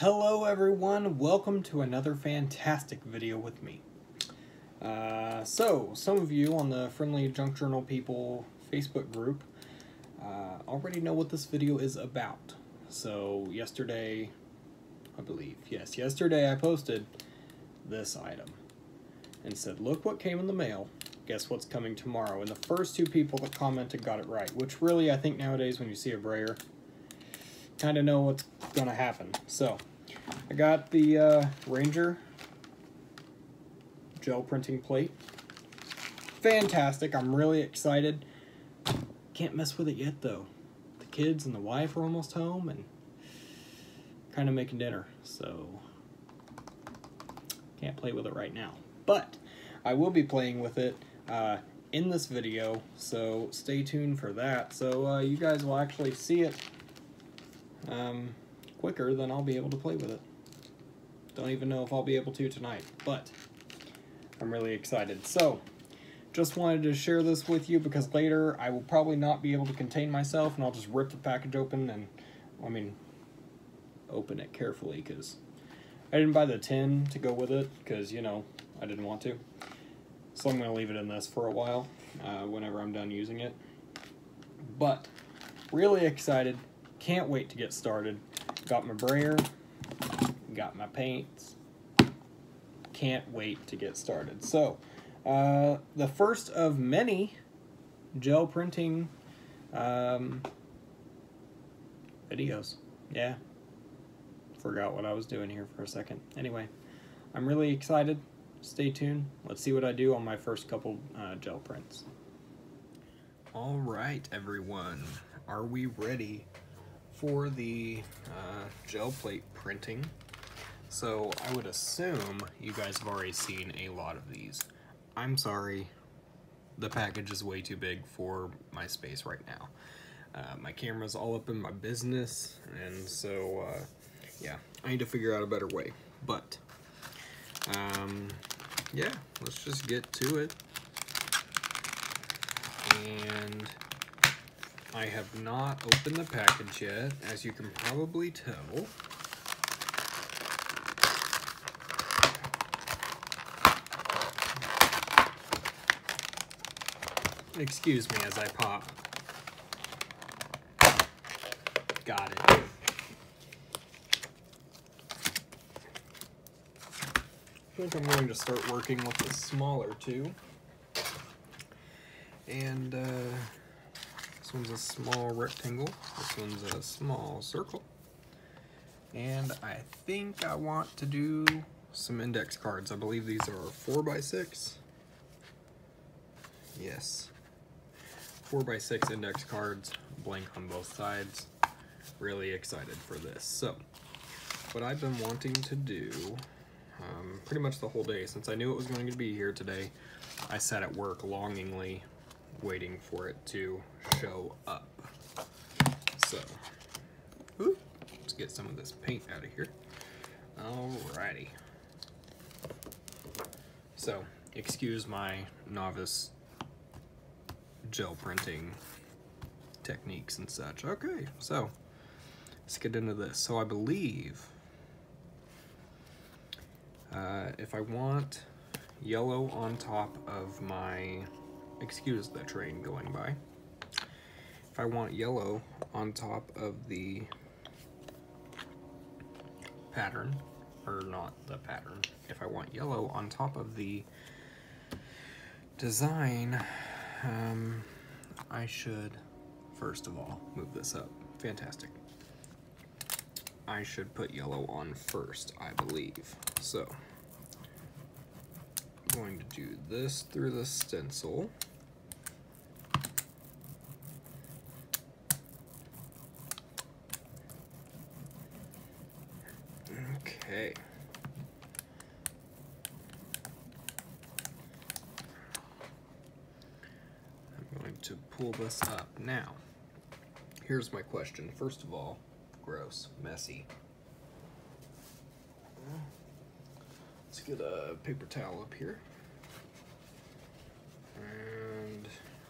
Hello everyone, welcome to another fantastic video with me. Uh, so, some of you on the Friendly Junk Journal People Facebook group uh, already know what this video is about. So, yesterday, I believe, yes, yesterday I posted this item and said, look what came in the mail, guess what's coming tomorrow. And the first two people that commented got it right, which really I think nowadays when you see a brayer, kind of know what's going to happen. So, I got the uh, Ranger gel printing plate. Fantastic. I'm really excited. Can't mess with it yet, though. The kids and the wife are almost home and kind of making dinner, so can't play with it right now. But I will be playing with it uh, in this video, so stay tuned for that. So uh, you guys will actually see it um, quicker than I'll be able to play with it. Don't even know if I'll be able to tonight, but I'm really excited. So, just wanted to share this with you because later I will probably not be able to contain myself and I'll just rip the package open and, I mean, open it carefully because I didn't buy the tin to go with it because, you know, I didn't want to. So I'm going to leave it in this for a while uh, whenever I'm done using it. But, really excited. Can't wait to get started. Got my brayer, got my paints. Can't wait to get started. So, uh, the first of many gel printing um, videos. Yeah. Forgot what I was doing here for a second. Anyway, I'm really excited. Stay tuned. Let's see what I do on my first couple uh, gel prints. All right, everyone. Are we ready for the uh, gel plate printing? So I would assume you guys have already seen a lot of these. I'm sorry, the package is way too big for my space right now. Uh, my camera's all up in my business, and so, uh, yeah, I need to figure out a better way. But, um, yeah, let's just get to it. And I have not opened the package yet, as you can probably tell. Excuse me as I pop. Got it. I think I'm going to start working with the smaller two. And uh, this one's a small rectangle. This one's a small circle. And I think I want to do some index cards. I believe these are 4 by 6 Yes. 4x6 index cards, blank on both sides. Really excited for this. So, what I've been wanting to do, um, pretty much the whole day, since I knew it was going to be here today, I sat at work longingly waiting for it to show up. So, let's get some of this paint out of here. Alrighty. So, excuse my novice gel printing techniques and such. Okay, so let's get into this. So I believe uh, if I want yellow on top of my, excuse the train going by, if I want yellow on top of the pattern, or not the pattern, if I want yellow on top of the design, um, I should, first of all, move this up. Fantastic. I should put yellow on first, I believe. So, I'm going to do this through the stencil. Okay. I'm going to pull this up. Now, here's my question. First of all, gross, messy. Let's get a paper towel up here. And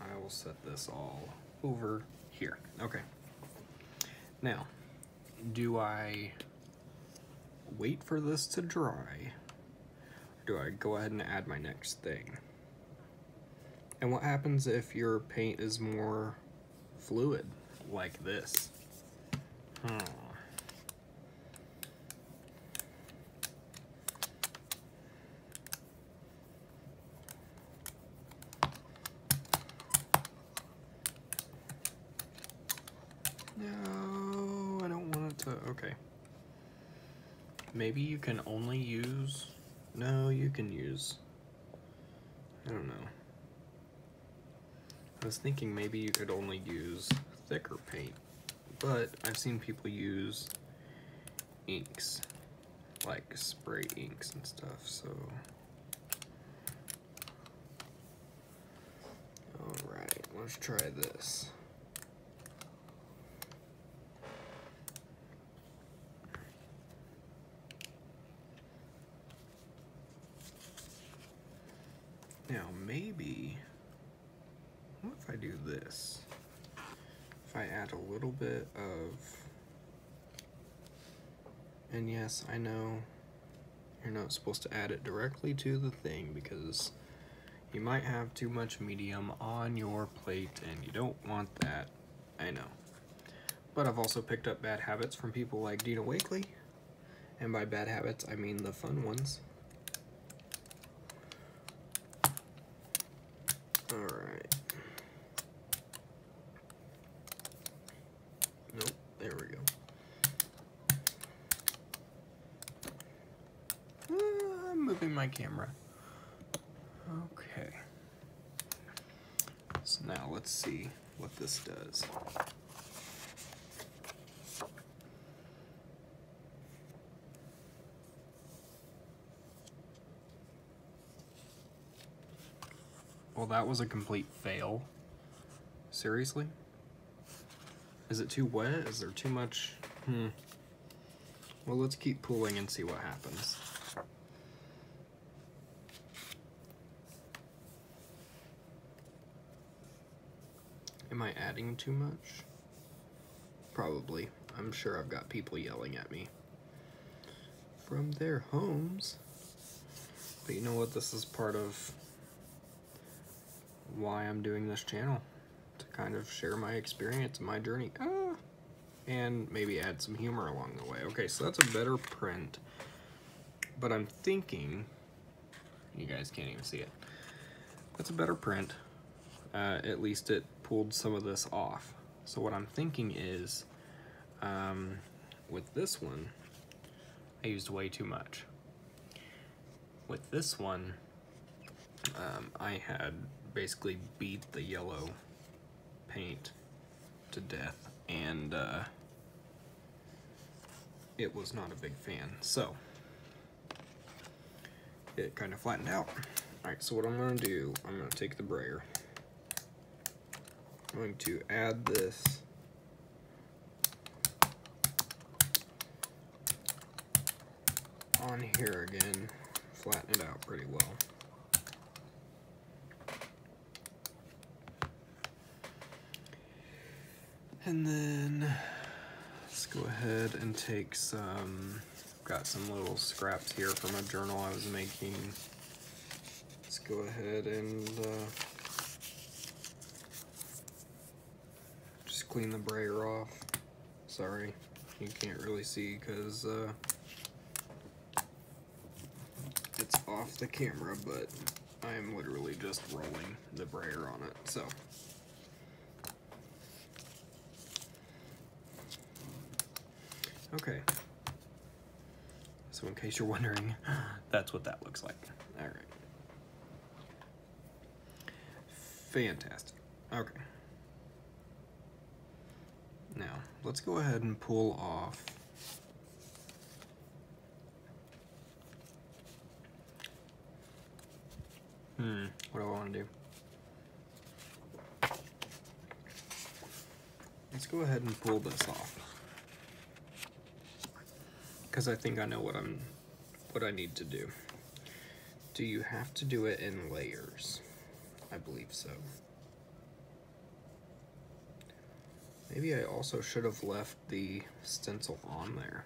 I will set this all over here. Okay. Now, do I wait for this to dry? Do I go ahead and add my next thing? And what happens if your paint is more fluid, like this? Hmm. No, I don't want it to, okay. Maybe you can only use, no, you can use, I don't know. I was thinking maybe you could only use thicker paint, but I've seen people use inks, like spray inks and stuff, so. Alright, let's try this. Now maybe, what if I do this? If I add a little bit of, and yes, I know you're not supposed to add it directly to the thing because you might have too much medium on your plate and you don't want that, I know. But I've also picked up bad habits from people like Dina Wakley, and by bad habits I mean the fun ones. Alright. Nope, there we go. Uh, I'm moving my camera. Okay. So now let's see what this does. Well, that was a complete fail. Seriously? Is it too wet? Is there too much? Hmm. Well, let's keep pulling and see what happens. Am I adding too much? Probably. I'm sure I've got people yelling at me from their homes. But you know what? This is part of why I'm doing this channel to kind of share my experience and my journey ah, and maybe add some humor along the way. Okay, so that's a better print, but I'm thinking, you guys can't even see it. That's a better print. Uh, at least it pulled some of this off. So what I'm thinking is, um, with this one, I used way too much. With this one, um, I had basically beat the yellow paint to death and uh, it was not a big fan. So it kind of flattened out. Alright, so what I'm going to do, I'm going to take the brayer. I'm going to add this on here again, flatten it out pretty well. And then let's go ahead and take some, got some little scraps here from a journal I was making. Let's go ahead and uh, clean the brayer off. Sorry, you can't really see because uh, it's off the camera, but I am literally just rolling the brayer on it, so. Okay. So in case you're wondering, that's what that looks like. All right. Fantastic. Okay. Now, let's go ahead and pull off Hmm, what do I want to do? Let's go ahead and pull this off because I think I know what I'm what I need to do. Do you have to do it in layers? I believe so. Maybe I also should have left the stencil on there.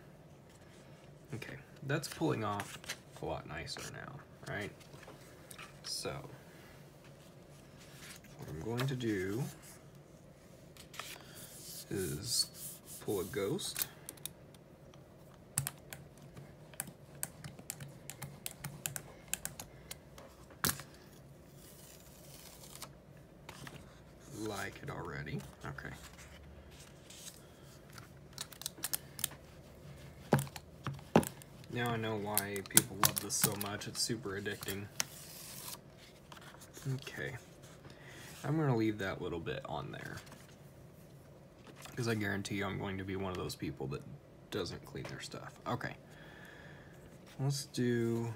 Okay, that's pulling off a lot nicer now, right? So, what I'm going to do is pull a ghost. Like it already. Okay. Now I know why people love this so much. It's super addicting. Okay. I'm going to leave that little bit on there. Because I guarantee you I'm going to be one of those people that doesn't clean their stuff. Okay. Let's do...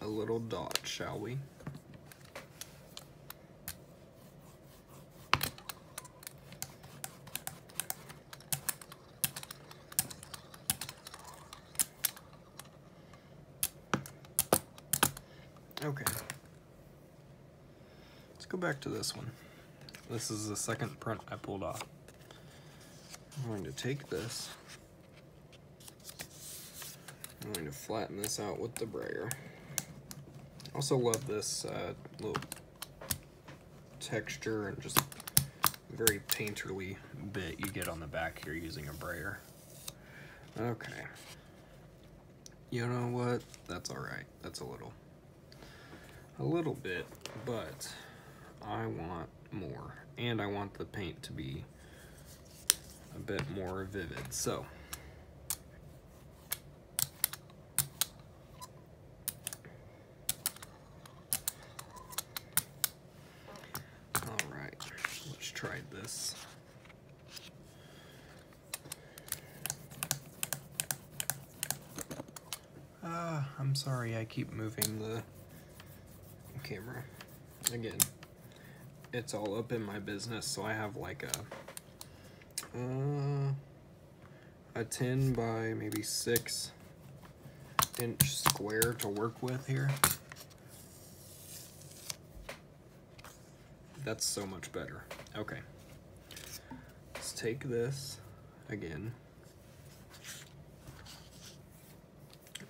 a little dot, shall we? Okay. Let's go back to this one. This is the second print I pulled off. I'm going to take this. I'm going to flatten this out with the brayer. Also love this uh, little texture and just very painterly bit you get on the back here using a brayer. Okay. You know what? That's alright. That's a little a little bit, but I want more. And I want the paint to be a bit more vivid. So, alright, let's try this. Uh, I'm sorry, I keep moving the camera. Again, it's all up in my business, so I have like a uh, a 10 by maybe 6 inch square to work with here. That's so much better. Okay. Let's take this again.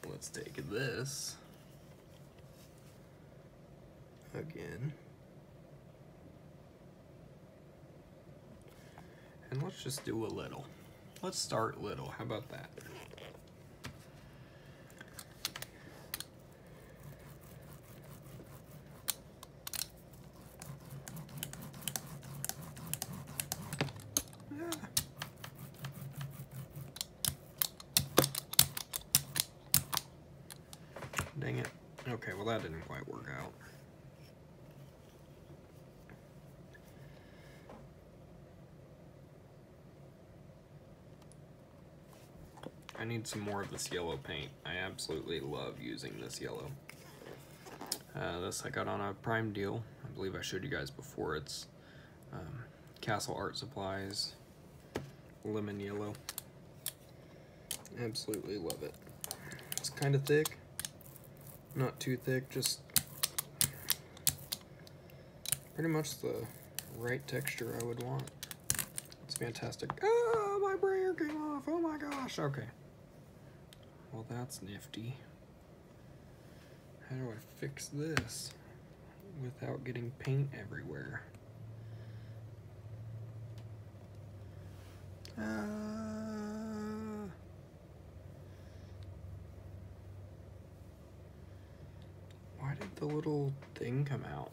Let's take this again. Let's just do a little. Let's start little. How about that? Dang it. Okay, well that didn't quite work out. I need some more of this yellow paint. I absolutely love using this yellow. Uh, this I got on a prime deal. I believe I showed you guys before. It's um, Castle Art Supplies lemon yellow. Absolutely love it. It's kind of thick. Not too thick, just pretty much the right texture I would want. It's fantastic. Oh, my brayer came off. Oh my gosh. Okay. Well, that's nifty. How do I fix this without getting paint everywhere? Uh, why did the little thing come out?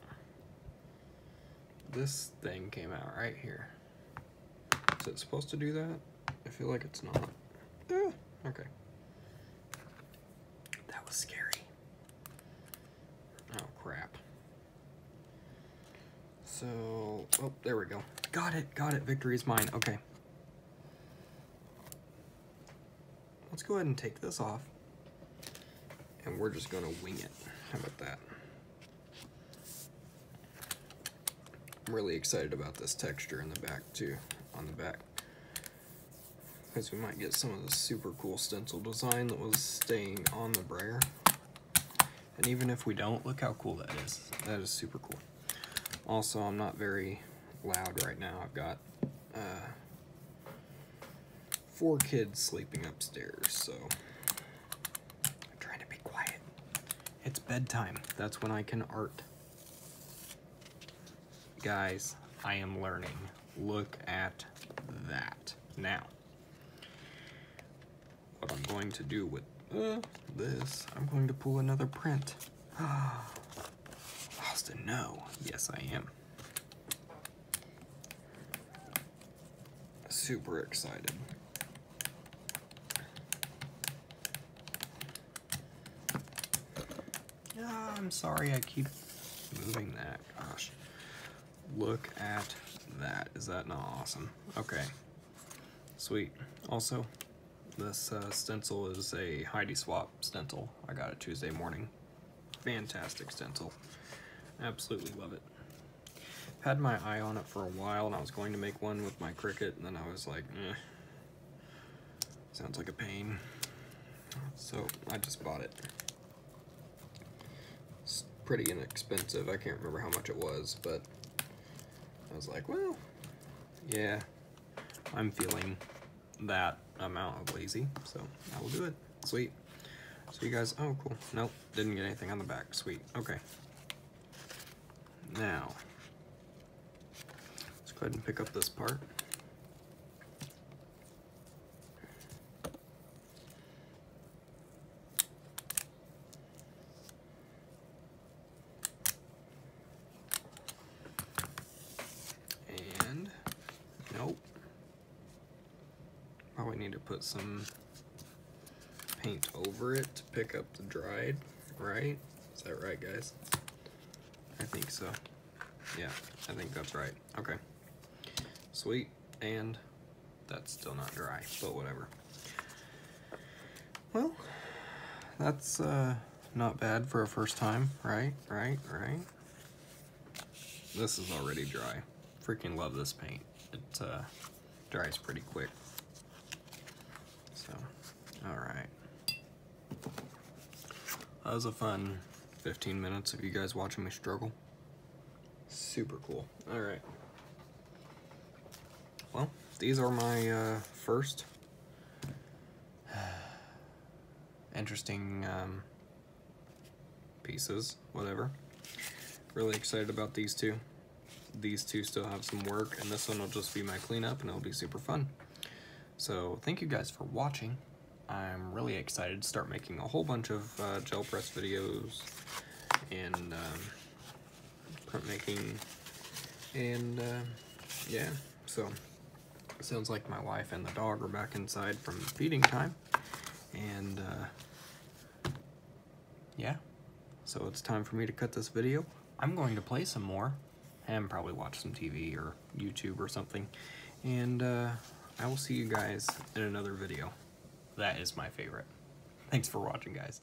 This thing came out right here. Is it supposed to do that? I feel like it's not. Yeah, okay was scary. Oh, crap. So, oh, there we go. Got it, got it. Victory is mine. Okay. Let's go ahead and take this off. And we're just going to wing it. How about that? I'm really excited about this texture in the back, too. On the back because we might get some of the super cool stencil design that was staying on the brayer. And even if we don't, look how cool that is. That is super cool. Also, I'm not very loud right now. I've got uh, four kids sleeping upstairs, so I'm trying to be quiet. It's bedtime. That's when I can art. Guys, I am learning. Look at that. Now, what I'm going to do with uh, this, I'm going to pull another print. Austin, no. Yes, I am. Super excited. Ah, I'm sorry I keep moving that. Gosh. Look at that. Is that not awesome? Okay. Sweet. Also, this uh, stencil is a Heidi Swapp stencil. I got it Tuesday morning. Fantastic stencil. Absolutely love it. Had my eye on it for a while and I was going to make one with my Cricut and then I was like, eh. Sounds like a pain. So I just bought it. It's pretty inexpensive. I can't remember how much it was, but I was like, well, yeah, I'm feeling that amount of lazy, so I will do it. Sweet. So you guys, oh cool. Nope, didn't get anything on the back. Sweet. Okay. Now, let's go ahead and pick up this part. And, nope. Probably need to put some paint over it to pick up the dried, right? Is that right, guys? I think so. Yeah, I think that's right. Okay. Sweet. And that's still not dry, but whatever. Well, that's uh, not bad for a first time, right? Right? Right? This is already dry. Freaking love this paint. It uh, dries pretty quick. So, alright. That was a fun 15 minutes of you guys watching me struggle. Super cool. Alright. Well, these are my uh, first interesting um, pieces, whatever. Really excited about these two. These two still have some work, and this one will just be my cleanup, and it'll be super fun. So, thank you guys for watching. I'm really excited to start making a whole bunch of uh, gel press videos and um, printmaking, and uh, yeah, so sounds like my wife and the dog are back inside from feeding time, and uh, yeah, so it's time for me to cut this video. I'm going to play some more and probably watch some TV or YouTube or something, and uh, I will see you guys in another video. That is my favorite. Thanks for watching, guys.